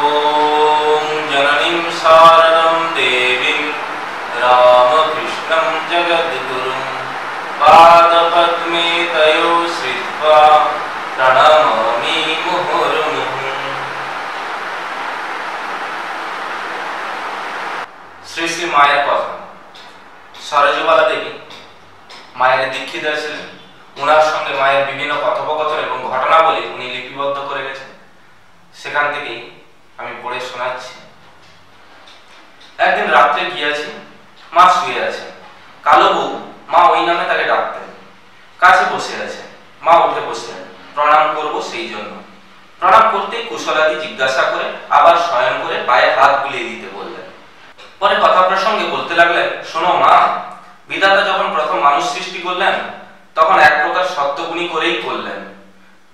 ॐ जननीं शारदं देवीं रामकृष्णं जगद्गुरुं पादपद्मे तयो श्रित्वा प्रणमामि मुहुर्मुहुः শ্রী শ্রী মায়ের কথা সরজবালা দেবী মায়ের দীক্ষিতা ছিলেন উনার সঙ্গে মায়ের বিভিন্ন কথোপকথন এবং ঘটনাবলী উনি লিপিবদ্ধ করে গেছেন সেখান থেকেই আমি পড়ে শোনাচ্ছি। একদিন রাত্রে গিয়েছি, মা শুয়ে আছে। কালো বউ, মা ওই নামে তাকে ডাকতেন। কাছে বসে আছে। মা উঠে বসলেন, প্রণাম করব সেই জন্য। প্রণাম করতে কুশলাদি জিজ্ঞাসা করে, আবার স্বয়ং করে পায়ে হাত বুলিয়ে দিতে বললেন। পরে কথা প্রসঙ্গে বলতে লাগলেন, শোনো মা, বিধাতা যখন প্রথম মানুষ সৃষ্টি করলেন, তখন এক প্রকার সত্যগুণী করেই করলেন।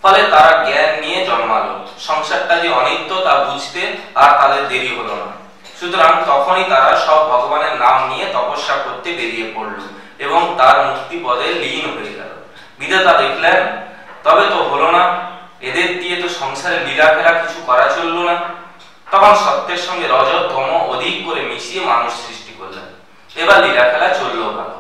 ফলে তারা জ্ঞান নিয়ে জন্মালো। সংসারটা যে অনিত্য, তা বুঝতে আর তাদের দেরি হলো না। সুতরাং তখনই তারা সব ভগবানের নাম নিয়ে তপস্যা করতে বেরিয়ে পড়ল এবং তার মুক্তি পদে লীন হয়ে গেল। বিধাতা দেখলেন, তবে তো হলো না। এদের দিয়ে তো সংসারে লীলাখেলা কিছু করা চলল না। তখন সত্যের সঙ্গে রজ তম অধিক করে মিশিয়ে মানুষ সৃষ্টি করলেন। এবার লীলা খেলা চলল ভালো।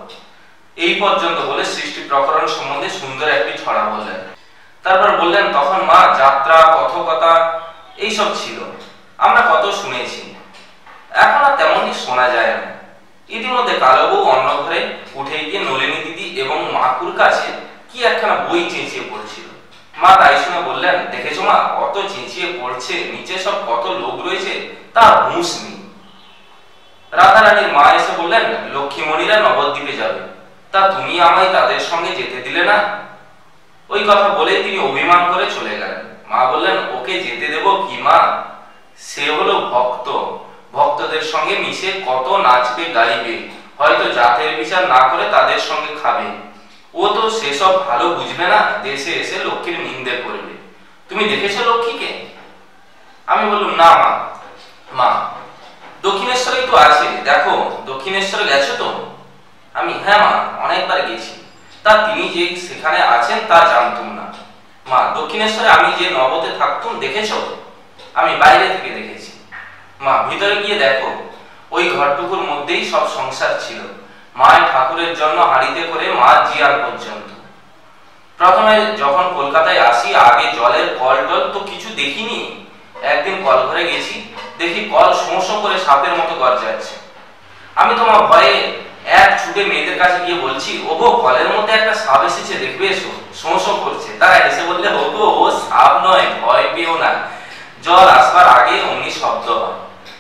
এই পর্যন্ত বলে সৃষ্টি প্রকরণ সম্বন্ধে সুন্দর একটি ছড়া বললেন। তারপর বললেন, তখন মা, যাত্রা, কথকতা, এইসব ছিল। আমরা কত শুনেছি। এখন আর তেমনই শোনা যায় না। ইতিমধ্যে কালোবউ অন্য ঘরে উঠে গিয়ে নলিনী দিদি এবং মাকুর কাছে কি একখানা বই চেঁচিয়ে পড়ছিল। মা তাই শুনে বললেন, দেখেছ মা কত চেঁচিয়ে পড়ছে, নিচে সব কত লোক রয়েছে, তা হুঁশ নেই রাধারানীর মা এসে বললেন, লক্ষ্মীমণিরা নবদ্বীপে যাবে। তা তুমি আমায় তাদের সঙ্গে যেতে দিলে না? ওই কথা বলে তিনি অভিমান করে চলে গেলেন। মা বললেন, ওকে যেতে দেব কি, মা? সে হলো ভক্ত। ভক্তদের সঙ্গে মিশে কত নাচবে, গাইবে, হয়তো জাতের বিচার না করে তাদের সঙ্গে খাবে। ও তো সেসব ভালো বুঝবে না, দেশে এসে লক্ষ্মীর নিন্দে করবে। তুমি দেখেছ লক্ষ্মীকে? আমি বললাম, না, মা। মা, দক্ষিণেশ্বরেই তো আছে। দেখো, দক্ষিণেশ্বরে গেছো তো? আমি হ্যাঁ মা, অনেকবার গেছি। তা তিনি যে সেখানে আছেন তা জানতুম না। মা, দক্ষিণেশ্বরে আমি যে নবতে থাকতুম, দেখেছ? আমি বাইরে থেকে দেখেছি। মা, ভিতরে গিয়ে দেখো, ওই ঘরটুকুর মধ্যেই সব সংসার ছিল। মায়ের ঠাকুরের জন্য হাড়িতে করে মা জিয়ার পর্যন্ত। প্রথমে যখন কলকাতায় আসি, আগে জলের কল টল তো কিছু দেখিনি। একদিন কল ঘরে গেছি, দেখি কল শোঁ করে সাপের মতো গর্জাচ্ছে। আমি তোমার ভয়ে এক ছুটে মেয়েদের কাছে গিয়ে বলছি, ওগো, কলের মধ্যে একটা সাপ এসেছে, দেখবে এসো। শোঁ করছে। তারা এসে বললে, ওগো, ও সাপ নয়, ভয় পেও না। জল আসবার আগে অমনি শব্দ হয়।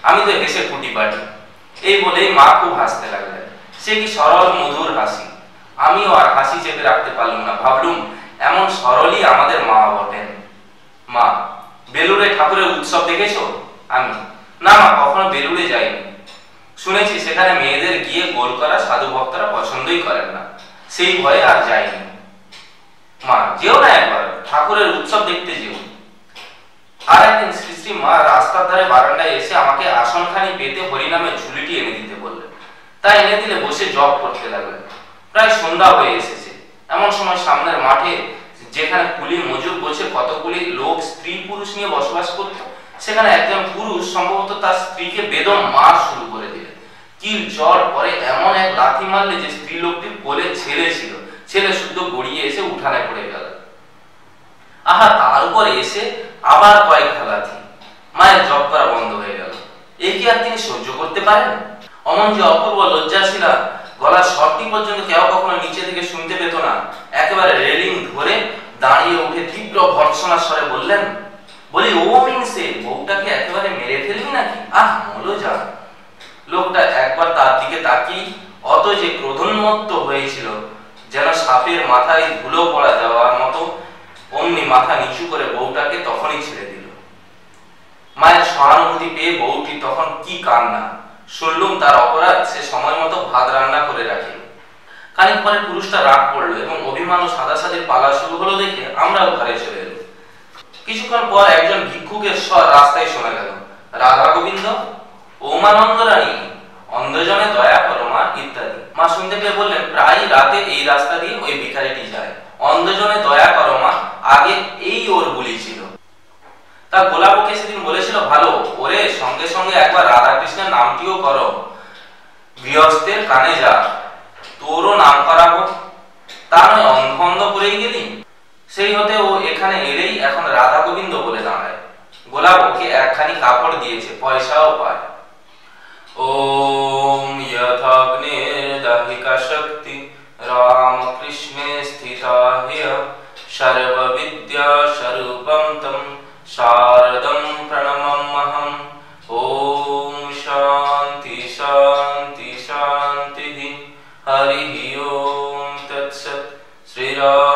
আমি তো হেসে ফুটি পাটি। এই বলেই মা খুব হাসতে লাগলেন। সে কি সরল, মধুর হাসি। আমিও আর হাসি চেপে রাখতে পারলাম না। ভাবলুম, এমন সরলই আমাদের মা বটেন। মা, বেলুড়ে ঠাকুরের উৎসব দেখেছ? আমি। না মা, কখনো বেলুড়ে যাইনি। শুনেছি সেখানে মেয়েদের গিয়ে গোল করা সাধু ভক্তরা পছন্দই করেন না। সেই ভয়ে আর যাইনি মা, যেও না একবার, ঠাকুরের উৎসব দেখতে যেও। আর একদিন শ্রী শ্রী মা রাস্তার ধারে বারান্দায় এসে আমাকে আসনখানি পেতে হরিনামের ঝুলিটি এনে দিতে বললেন। তাই এনে দিলে বসে জব করতে লাগলেন। প্রায় সন্ধ্যা হয়ে এসেছে। এমন সময় সামনের মাঠে যেখানে কুলি মজুর বসে কতগুলি লোক স্ত্রী পুরুষ নিয়ে বসবাস করত, সেখানে একজন পুরুষ সম্ভবত তার স্ত্রীকে বেদম মার শুরু কিল জ্বর পরে এমন এক লাথি মারলে যে স্ত্রী লোকটির কোলে ছেলে ছিল, ছেলে শুদ্ধ গড়িয়ে এসে উঠানে পড়ে গেল। আহা, তার উপরে এসে আবার কয়েক লাথি, মায়ের জব করা বন্ধ হয়ে গেল। এই কি আর তিনি সহ্য করতে পারেন? অমন যে অপূর্ব লজ্জাশীলা, গলার স্বরটি পর্যন্ত কেউ কখনো নিচে থেকে শুনতে পেত না। একেবারে রেলিং ধরে দাঁড়িয়ে উঠে তীব্র ভর্সনার স্বরে বললেন, বলি, ও মিনসে, বউটাকে একেবারে মেরে ফেলবি নাকি? আহ, মলো যা। লোকটা দিকে অত যে ক্রোধন্মত্ত হয়েছিল, যেন সাপের মাথায় ধুলো পড়া যাওয়ার মতো, অমনি মাথা নিচু করে বউটাকে তখনই ছেড়ে দিল। মায়ের সহানুভূতি পেয়ে বউটি তখন কি কান্না, শুনলুম তার অপরাধ, সে সময় মতো ভাত রান্না করে রাখিল খানিক পরে পুরুষটা রাগ পড়ল এবং অভিমান ও সাদাসাদির পালা শুরু হলো দেখে আমরাও ঘরে চলে এলো কিছুক্ষণ পর একজন ভিক্ষুকের স্বর রাস্তায় শোনা গেল, রাধা গোবিন্দ ওমানন্দ রানী অন্ধজনে দয়া করো মা, ইত্যাদি। মা শুনতে পেয়ে বললেন প্রায় রাতে এই রাস্তা দিয়ে ওই ভিখারিটি যায়। অন্ধজনে দয়া করো মা, আগে এই ওর বুলি ছিল। তা গোলাপ ওকে সেদিন বলেছিল, ভালো, ওরে, সঙ্গে সঙ্গে একবার রাধা কৃষ্ণের নামটিও করো। গৃহস্থের কানে যা, তোরও নাম করাবো। তা নয় অন্ধ অন্ধ করেই গেলি? সেই হতে ও এখানে এলেই এখন রাধা গোবিন্দ বলে দাঁড়ায়। গোলাপ ওকে একখানি কাপড় দিয়েছে, পয়সাও পায়। ॐ यथाग्निर्दहिका शक्ति रामकृष्णे स्थिता ह्य सर्वविद्यास्वरूपं तं शारदं प्रणममहम् ॐ शान्ति शान्ति शान्तिः हरिः ॐ तत्सत् श्रीराम